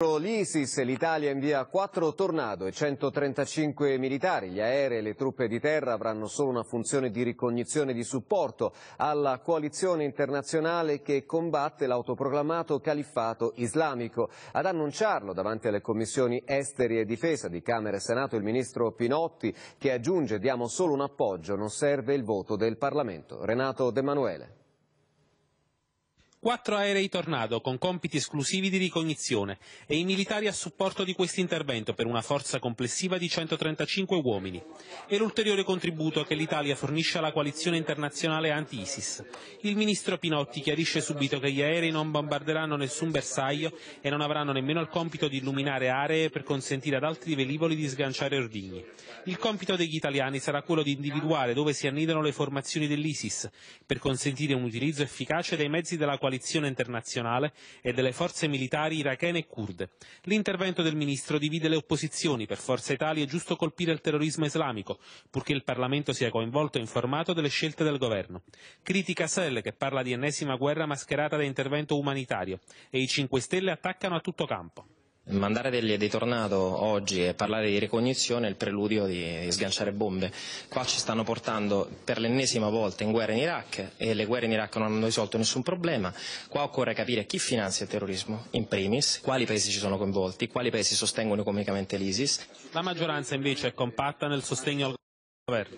L'ISIS, l'Italia invia 4 tornado e 135 militari. Gli aerei e le truppe di terra avranno solo una funzione di ricognizione e di supporto alla coalizione internazionale che combatte l'autoproclamato califfato islamico. Ad annunciarlo davanti alle commissioni esteri e difesa di Camera e Senato il ministro Pinotti che aggiunge diamo solo un appoggio, non serve il voto del Parlamento. Renato De Manuele. Quattro aerei Tornado con compiti esclusivi di ricognizione e i militari a supporto di questo intervento per una forza complessiva di 135 uomini. È l'ulteriore contributo che l'Italia fornisce alla coalizione internazionale anti-ISIS. Il ministro Pinotti chiarisce subito che gli aerei non bombarderanno nessun bersaglio e non avranno nemmeno il compito di illuminare aree per consentire ad altri velivoli di sganciare ordigni. Il compito degli italiani sarà quello di individuare dove si annidano le formazioni dell'ISIS per consentire un utilizzo efficace dei mezzi della coalizione coalizione internazionale e delle forze militari irachene e kurde. L'intervento del ministro divide le opposizioni. Per Forza Italia è giusto colpire il terrorismo islamico, purché il Parlamento sia coinvolto e informato delle scelte del governo. Critica Sell che parla di ennesima guerra mascherata da intervento umanitario e i 5 Stelle attaccano a tutto campo. Mandare degli, dei tornado oggi e parlare di ricognizione è il preludio di, di, sganciare bombe. Qua ci stanno portando per l'ennesima volta in guerra in Iraq e le guerre in Iraq non hanno risolto nessun problema. Qua occorre capire chi finanzia il terrorismo, in primis, quali paesi ci sono coinvolti, quali paesi sostengono economicamente l'ISIS. La maggioranza invece è compatta nel sostegno al governo.